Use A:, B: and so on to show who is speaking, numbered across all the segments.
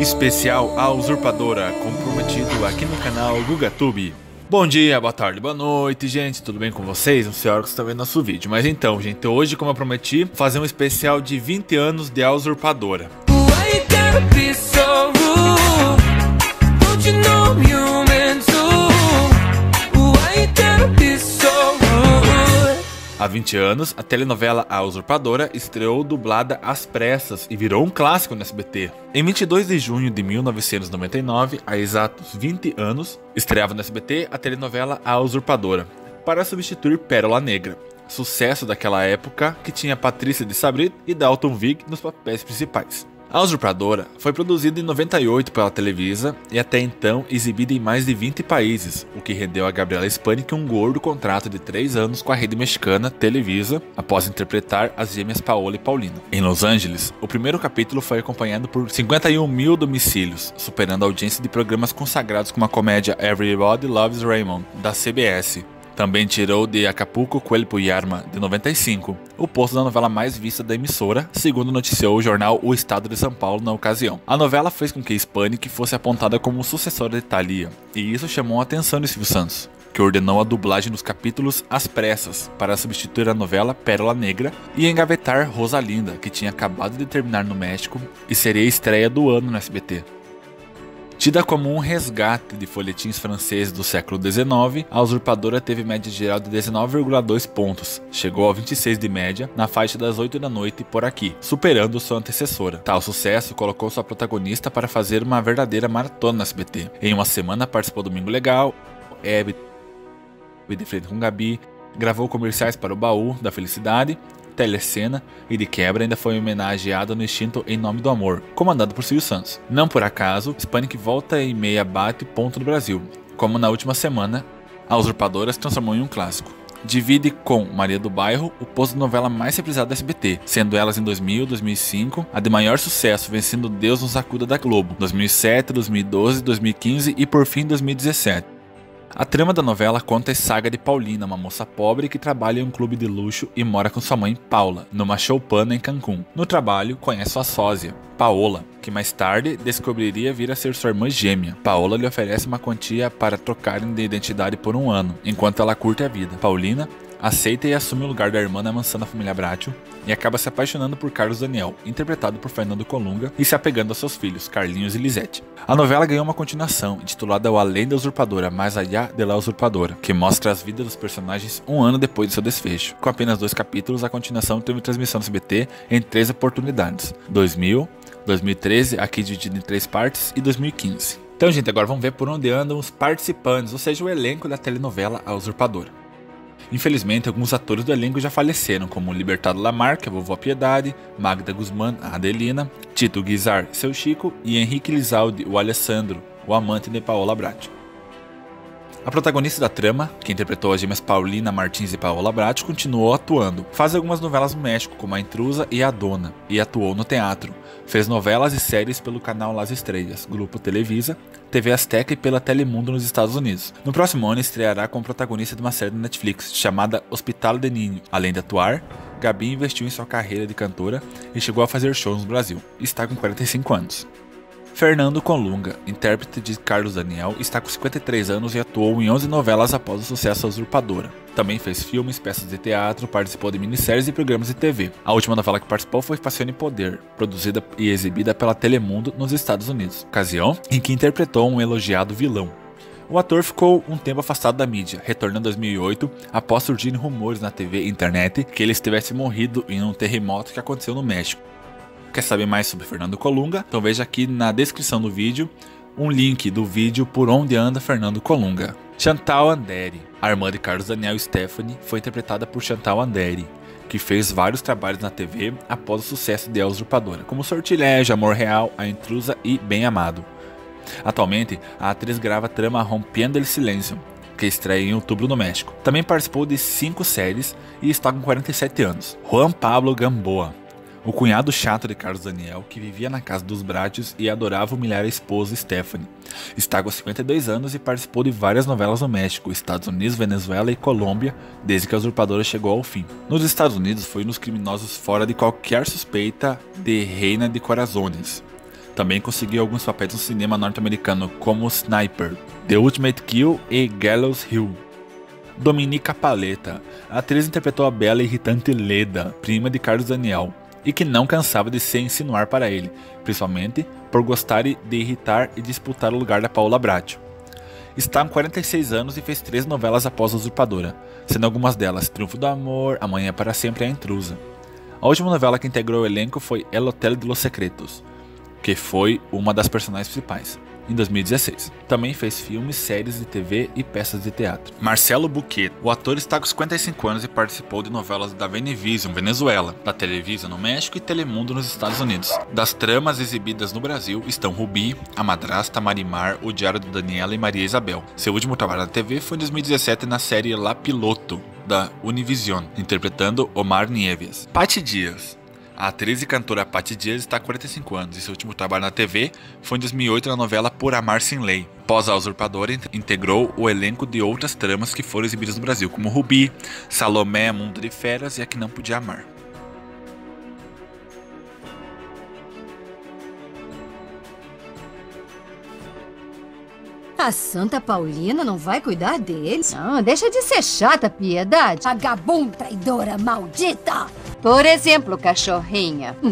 A: Especial A Usurpadora, comprometido aqui no canal GugaTube. Bom dia, boa tarde, boa noite, gente, tudo bem com vocês? Não sei a hora que você está vendo nosso vídeo, mas então, gente, hoje, como eu prometi, fazer um especial de 20 anos de A Usurpadora. Há 20 anos, a telenovela A Usurpadora estreou dublada às pressas e virou um clássico no SBT. Em 22 de junho de 1999, há exatos 20 anos, estreava no SBT a telenovela A Usurpadora, para substituir Pérola Negra, sucesso daquela época que tinha Patrícia de Sabrit e Dalton Vig nos papéis principais. A Usurpadora foi produzida em 98 pela Televisa e até então exibida em mais de 20 países, o que rendeu a Gabriela Spanik um gordo contrato de 3 anos com a rede mexicana Televisa, após interpretar as gêmeas Paola e Paulina. Em Los Angeles, o primeiro capítulo foi acompanhado por 51 mil domicílios, superando a audiência de programas consagrados como a comédia Everybody Loves Raymond, da CBS, também tirou de Acapulco Coelho Yarma, de 95, o posto da novela mais vista da emissora, segundo noticiou o jornal O Estado de São Paulo na ocasião. A novela fez com que Hispanic fosse apontada como sucessora de Thalia, e isso chamou a atenção de Silvio Santos, que ordenou a dublagem dos capítulos às pressas para substituir a novela Pérola Negra e engavetar Rosalinda, que tinha acabado de terminar no México e seria a estreia do ano no SBT. Tida como um resgate de folhetins franceses do século XIX, a usurpadora teve média geral de 19,2 pontos, chegou a 26 de média na faixa das 8 da noite por aqui, superando sua antecessora. Tal sucesso colocou sua protagonista para fazer uma verdadeira maratona no SBT. Em uma semana participou do Domingo Legal, Hebe de frente com Gabi, gravou comerciais para o Baú da Felicidade telecena e de quebra ainda foi homenageada no extinto Em Nome do Amor, comandado por Silvio Santos. Não por acaso, Hispanic volta e meia bate ponto no Brasil, como na última semana, A Usurpadora se transformou em um clássico. Divide com Maria do Bairro o posto de novela mais reprisada da SBT, sendo elas em 2000, 2005 a de maior sucesso, vencendo Deus nos acuda da Globo, 2007, 2012, 2015 e por fim 2017. A trama da novela conta a saga de Paulina, uma moça pobre que trabalha em um clube de luxo e mora com sua mãe Paula, numa choupana em Cancún. No trabalho, conhece sua sósia, Paola, que mais tarde descobriria vir a ser sua irmã gêmea. Paola lhe oferece uma quantia para trocarem de identidade por um ano, enquanto ela curte a vida. Paulina aceita e assume o lugar da irmã na mansão da família Bracho e acaba se apaixonando por Carlos Daniel, interpretado por Fernando Colunga, e se apegando a seus filhos, Carlinhos e Lisette. A novela ganhou uma continuação, intitulada O Além da Usurpadora, Mais Allá de la Usurpadora, que mostra as vidas dos personagens um ano depois de seu desfecho. Com apenas dois capítulos, a continuação teve transmissão no CBT em três oportunidades: 2000, 2013, aqui dividido em três partes, e 2015. Então, gente, agora vamos ver por onde andam os participantes, ou seja, o elenco da telenovela A Usurpadora. Infelizmente, alguns atores do elenco já faleceram, como Libertado Lamarck, a vovó Piedade, Magda Guzmán, a Adelina, Tito Guizar, seu Chico, e Henrique Lizaldi, o Alessandro, o amante de Paola Bratti. A protagonista da trama, que interpretou as gêmeas Paulina Martins e Paola Bratti, continuou atuando. Faz algumas novelas no México, como A Intrusa e A Dona, e atuou no teatro. Fez novelas e séries pelo canal Las Estrelas, Grupo Televisa, TV Azteca e pela Telemundo nos Estados Unidos. No próximo ano estreará como protagonista de uma série da Netflix chamada Hospital de Ninho. Além de atuar, Gabi investiu em sua carreira de cantora e chegou a fazer shows no Brasil. Está com 45 anos. Fernando Colunga, intérprete de Carlos Daniel, está com 53 anos e atuou em 11 novelas após o sucesso Usurpadora. Também fez filmes, peças de teatro, participou de minisséries e programas de TV. A última novela que participou foi Paixão e Poder, produzida e exibida pela Telemundo nos Estados Unidos, ocasião em que interpretou um elogiado vilão. O ator ficou um tempo afastado da mídia, retornando em 2008 após surgirem rumores na TV e internet que ele estivesse morrido em um terremoto que aconteceu no México. Quer saber mais sobre Fernando Colunga? Então veja aqui na descrição do vídeo um link do vídeo Por Onde Anda Fernando Colunga. Chantal Anderi, a irmã de Carlos Daniel Stephanie, foi interpretada por Chantal Anderi, que fez vários trabalhos na TV após o sucesso de A Usurpadora, como Sortilégio, Amor Real, A Intrusa e Bem Amado. Atualmente, a atriz grava a trama Rompendo el Silêncio, que estreia em outubro no México. Também participou de cinco séries e está com 47 anos. Juan Pablo Gamboa, o cunhado chato de Carlos Daniel, que vivia na casa dos Brátios e adorava humilhar a esposa Stephanie. Está com 52 anos e participou de várias novelas no México, Estados Unidos, Venezuela e Colômbia, desde que a usurpadora chegou ao fim. Nos Estados Unidos, foi um dos criminosos fora de qualquer suspeita de Reina de Corazones. Também conseguiu alguns papéis no cinema norte-americano, como Sniper, The Ultimate Kill e Gallows Hill. Dominica Paleta. A atriz interpretou a bela e irritante Leda, prima de Carlos Daniel, e que não cansava de se insinuar para ele, principalmente por gostar de irritar e disputar o lugar da Paula Bracho. Está com 46 anos e fez três novelas após a usurpadora, sendo algumas delas Triunfo do Amor, Amanhã é para Sempre e A Intrusa. A última novela que integrou o elenco foi El Hotel de los Secretos, que foi uma das personagens principais em 2016. Também fez filmes, séries de TV e peças de teatro. Marcelo Buquet. O ator está com 55 anos e participou de novelas da Venevision, Venezuela, da Television no México e Telemundo nos Estados Unidos. Das tramas exibidas no Brasil estão Rubi, A Madrasta, Marimar, O Diário de Daniela e Maria Isabel. Seu último trabalho na TV foi em 2017 na série La Piloto, da Univision, interpretando Omar Nieves. Patti Dias. A atriz e cantora Patti Dias está com 45 anos e seu último trabalho na TV foi em 2008 na novela Por Amar Sem Lei. Após a usurpadora, integrou o elenco de outras tramas que foram exibidas no Brasil, como Rubi, Salomé, Mundo de Feras e A Que Não Podia Amar.
B: A Santa Paulina não vai cuidar dele? Não, deixa de ser chata, Piedade.
C: Vagabunda, traidora, maldita!
B: Por exemplo, cachorrinha.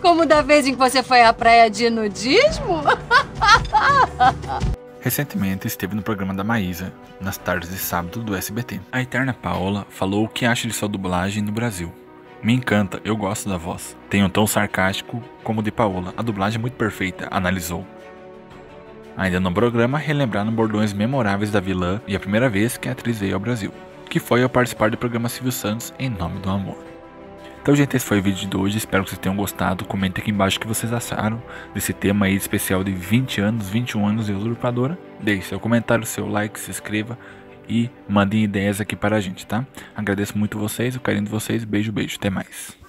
B: Como da vez em que você foi à praia de nudismo?
A: Recentemente esteve no programa da Maísa, nas tardes de sábado do SBT. A eterna Paola falou o que acha de sua dublagem no Brasil. Me encanta, eu gosto da voz. Tem um tom sarcástico como o de Paola. A dublagem é muito perfeita, analisou. Ainda no programa, relembraram bordões memoráveis da vilã e a primeira vez que a atriz veio ao Brasil, que foi ao participar do programa Silvio Santos em Nome do Amor. Então, gente, esse foi o vídeo de hoje. Espero que vocês tenham gostado. Comentem aqui embaixo o que vocês acharam desse tema aí especial de 20 anos, 21 anos de usurpadora. Deixe seu comentário, seu like, se inscreva e mandem ideias aqui para a gente, tá? Agradeço muito vocês, o carinho de vocês. Beijo, beijo. Até mais.